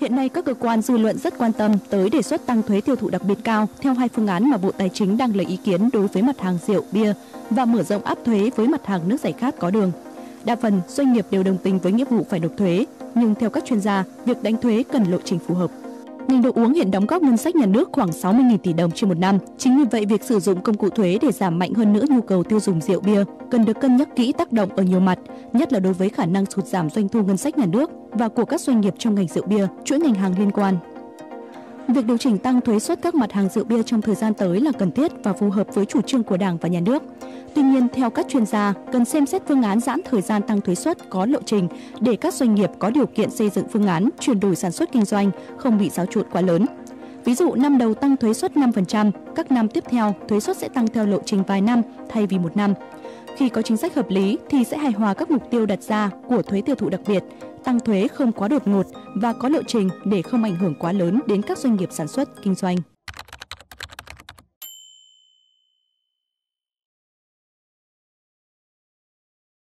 Hiện nay các cơ quan dư luận rất quan tâm tới đề xuất tăng thuế tiêu thụ đặc biệt cao theo hai phương án mà Bộ Tài chính đang lấy ý kiến đối với mặt hàng rượu, bia và mở rộng áp thuế với mặt hàng nước giải khát có đường. Đa phần doanh nghiệp đều đồng tình với nghĩa vụ phải nộp thuế, nhưng theo các chuyên gia, việc đánh thuế cần lộ trình phù hợp. Ngành đồ uống hiện đóng góp ngân sách nhà nước khoảng 60.000 tỷ đồng trên một năm. Chính vì vậy, việc sử dụng công cụ thuế để giảm mạnh hơn nữa nhu cầu tiêu dùng rượu bia cần được cân nhắc kỹ tác động ở nhiều mặt, nhất là đối với khả năng sụt giảm doanh thu ngân sách nhà nước và của các doanh nghiệp trong ngành rượu bia, chuỗi ngành hàng liên quan. Việc điều chỉnh tăng thuế suất các mặt hàng rượu bia trong thời gian tới là cần thiết và phù hợp với chủ trương của Đảng và Nhà nước. Tuy nhiên, theo các chuyên gia, cần xem xét phương án giãn thời gian tăng thuế suất có lộ trình để các doanh nghiệp có điều kiện xây dựng phương án chuyển đổi sản xuất kinh doanh không bị xáo trộn quá lớn. Ví dụ năm đầu tăng thuế suất 5%, các năm tiếp theo thuế suất sẽ tăng theo lộ trình vài năm thay vì một năm. Khi có chính sách hợp lý thì sẽ hài hòa các mục tiêu đặt ra của thuế tiêu thụ đặc biệt, tăng thuế không quá đột ngột và có lộ trình để không ảnh hưởng quá lớn đến các doanh nghiệp sản xuất, kinh doanh.